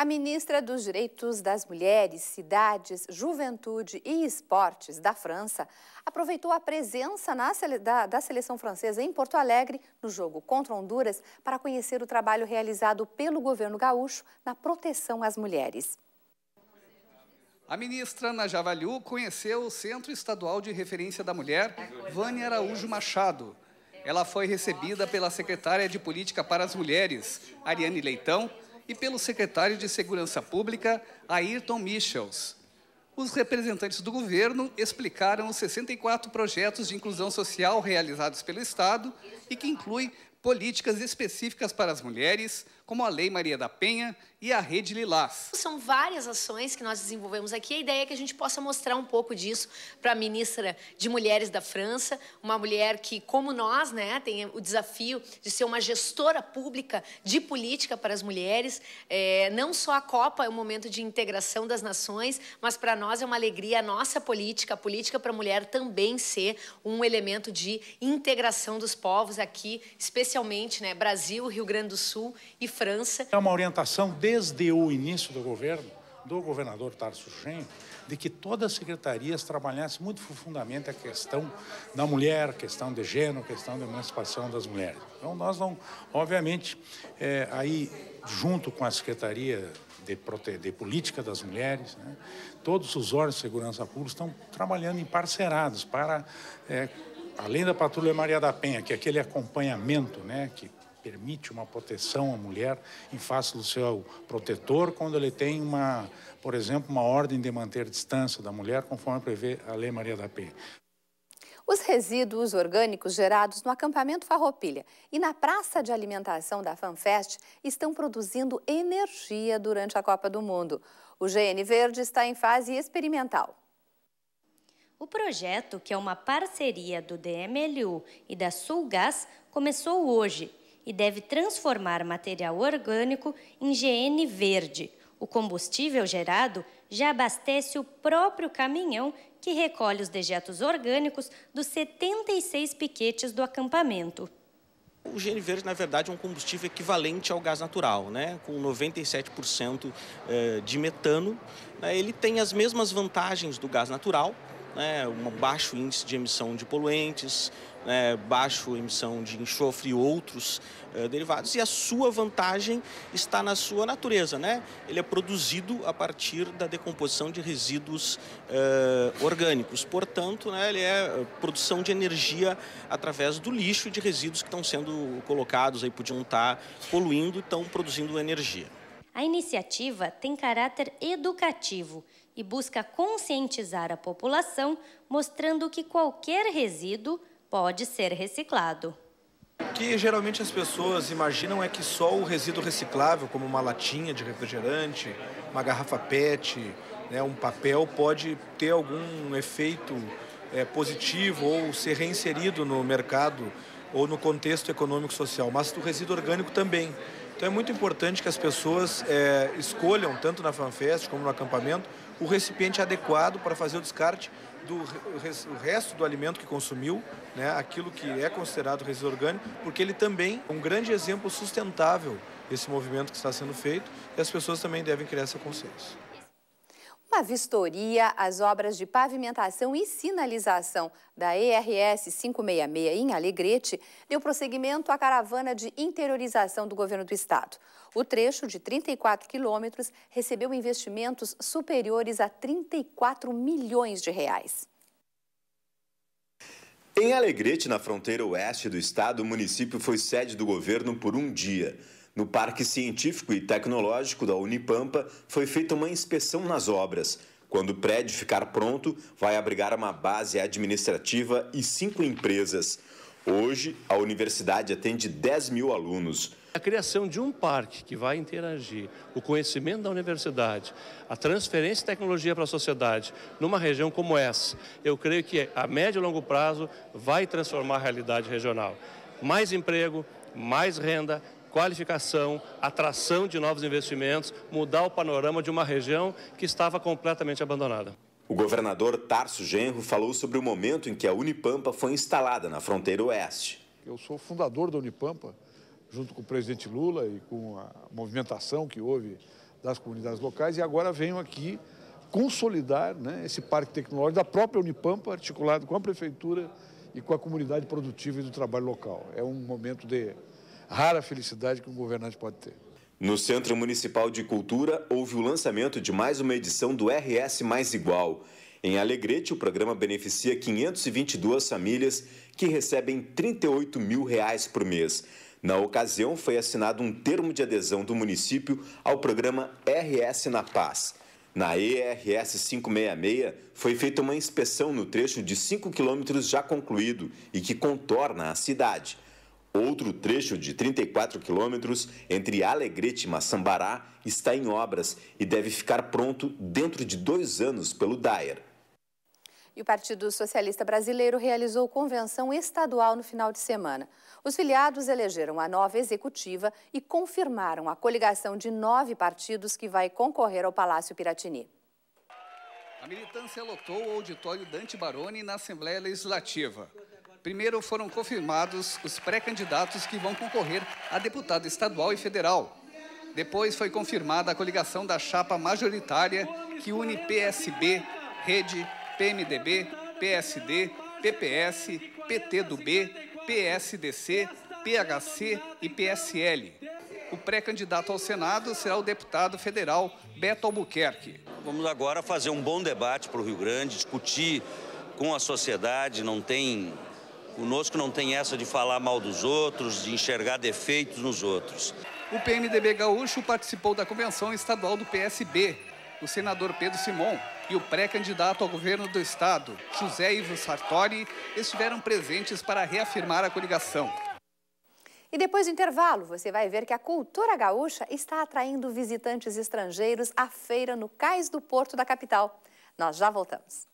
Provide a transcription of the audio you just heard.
A ministra dos Direitos das Mulheres, Cidades, Juventude e Esportes da França aproveitou a presença da, da seleção francesa em Porto Alegre no jogo contra Honduras para conhecer o trabalho realizado pelo governo gaúcho na proteção às mulheres. A ministra Najavaliu conheceu o Centro Estadual de Referência da Mulher, Vânia Araújo Machado. Ela foi recebida pela secretária de Política para as Mulheres, Ariane Leitão, e pelo secretário de Segurança Pública, Ayrton Michels. Os representantes do governo explicaram os 64 projetos de inclusão social realizados pelo Estado e que inclui políticas específicas para as mulheres, como a Lei Maria da Penha e a Rede Lilás. São várias ações que nós desenvolvemos aqui. A ideia é que a gente possa mostrar um pouco disso para a ministra de Mulheres da França, uma mulher que, como nós, né, tem o desafio de ser uma gestora pública de política para as mulheres. É, não só a Copa é um momento de integração das nações, mas para nós é uma alegria a nossa política, a política para a mulher também ser um elemento de integração dos povos aqui, especialmente né, Brasil, Rio Grande do Sul e França. É uma orientação desde o início do governo, do governador Tarso Genro, de que todas as secretarias trabalhassem muito profundamente a questão da mulher, questão de gênero, questão da emancipação das mulheres. Então, nós não, obviamente, é, aí, junto com a Secretaria de, de Política das Mulheres, né, todos os órgãos de segurança pública estão trabalhando em parceirados para, é, além da Patrulha Maria da Penha, que é aquele acompanhamento né, que permite uma proteção à mulher em face do seu protetor quando ele tem uma, por exemplo, uma ordem de manter distância da mulher, conforme prevê a Lei Maria da Penha. Os resíduos orgânicos gerados no acampamento Farroupilha e na praça de alimentação da FanFest estão produzindo energia durante a Copa do Mundo. O GN Verde está em fase experimental. O projeto, que é uma parceria do DMLU e da Sulgás, começou hoje e deve transformar material orgânico em GN verde. O combustível gerado já abastece o próprio caminhão que recolhe os dejetos orgânicos dos 76 piquetes do acampamento. O GN verde, na verdade, é um combustível equivalente ao gás natural, né? com 97% eh, de metano. Né? Ele tem as mesmas vantagens do gás natural, né? um baixo índice de emissão de poluentes, né, baixo emissão de enxofre e outros uh, derivados, e a sua vantagem está na sua natureza. Né? Ele é produzido a partir da decomposição de resíduos uh, orgânicos, portanto, né, ele é produção de energia através do lixo de resíduos que estão sendo colocados, aí podiam estar poluindo e estão produzindo energia. A iniciativa tem caráter educativo e busca conscientizar a população, mostrando que qualquer resíduo pode ser reciclado. O que geralmente as pessoas imaginam é que só o resíduo reciclável, como uma latinha de refrigerante, uma garrafa PET, né, um papel, pode ter algum efeito é, positivo ou ser reinserido no mercado ou no contexto econômico social, mas o resíduo orgânico também. Então é muito importante que as pessoas é, escolham, tanto na FanFest como no acampamento, o recipiente adequado para fazer o descarte do o resto do alimento que consumiu, né, aquilo que é considerado resíduo orgânico, porque ele também é um grande exemplo sustentável esse movimento que está sendo feito e as pessoas também devem criar essa consciência. Uma vistoria às obras de pavimentação e sinalização da ERS 566 em Alegrete deu prosseguimento à caravana de interiorização do governo do estado. O trecho de 34 quilômetros recebeu investimentos superiores a 34 milhões de reais. Em Alegrete, na fronteira oeste do estado, o município foi sede do governo por um dia. No Parque Científico e Tecnológico da Unipampa foi feita uma inspeção nas obras. Quando o prédio ficar pronto, vai abrigar uma base administrativa e cinco empresas. Hoje, a universidade atende 10 mil alunos. A criação de um parque que vai interagir o conhecimento da universidade, a transferência de tecnologia para a sociedade, numa região como essa, eu creio que a médio e longo prazo vai transformar a realidade regional. Mais emprego, mais renda, qualificação, atração de novos investimentos, mudar o panorama de uma região que estava completamente abandonada. O governador Tarso Genro falou sobre o momento em que a Unipampa foi instalada na fronteira oeste. Eu sou fundador da Unipampa, junto com o presidente Lula e com a movimentação que houve das comunidades locais e agora venho aqui consolidar né, esse parque tecnológico da própria Unipampa, articulado com a prefeitura e com a comunidade produtiva e do trabalho local. É um momento de rara felicidade que um governante pode ter. No Centro Municipal de Cultura, houve o lançamento de mais uma edição do RS Mais Igual. Em Alegrete, o programa beneficia 522 famílias que recebem 38 mil reais por mês. Na ocasião, foi assinado um termo de adesão do município ao programa RS na Paz. Na ERS 566, foi feita uma inspeção no trecho de 5 quilômetros já concluído e que contorna a cidade. Outro trecho de 34 quilômetros entre Alegrete e Maçambará está em obras e deve ficar pronto dentro de dois anos pelo DAER. E o Partido Socialista Brasileiro realizou convenção estadual no final de semana. Os filiados elegeram a nova executiva e confirmaram a coligação de nove partidos que vai concorrer ao Palácio Piratini. A militância lotou o auditório Dante Baroni na Assembleia Legislativa. Primeiro foram confirmados os pré-candidatos que vão concorrer a deputado estadual e federal. Depois foi confirmada a coligação da chapa majoritária que une PSB, Rede, PMDB, PSD, PPS, PT do B, PSDC, PHC e PSL. O pré-candidato ao Senado será o deputado federal Beto Albuquerque. Vamos agora fazer um bom debate para o Rio Grande, discutir com a sociedade, não tem conosco não tem essa de falar mal dos outros, de enxergar defeitos nos outros. O PMDB gaúcho participou da convenção estadual do PSB. O senador Pedro Simon e o pré-candidato ao governo do estado, José Ivo Sartori, estiveram presentes para reafirmar a coligação. E depois do intervalo, você vai ver que a cultura gaúcha está atraindo visitantes estrangeiros à feira no Cais do Porto da capital. Nós já voltamos.